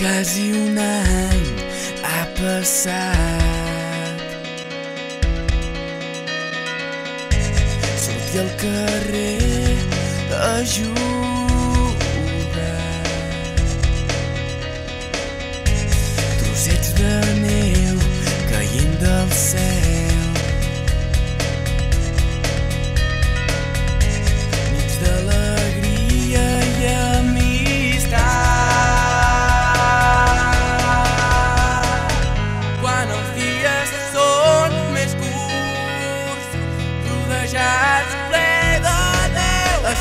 Quasi un any ha passat. Sortir al carrer a jugar.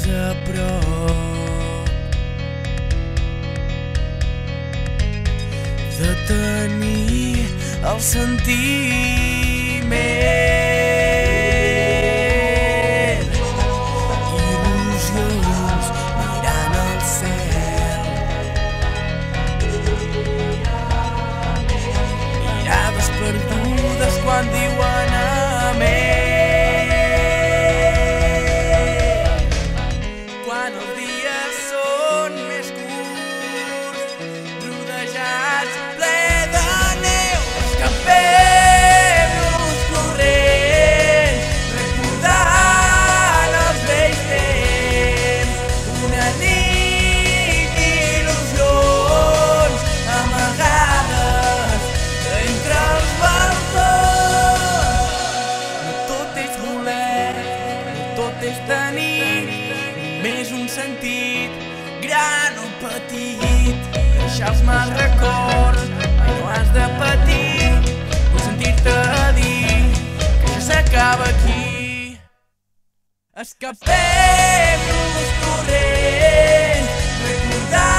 més a prop de tenir el sentiment sentit gran o petit. Deixar els mals records mai no has de patir. O sentir-te dir que ja s'acaba aquí. Escapem-nos corrent recordant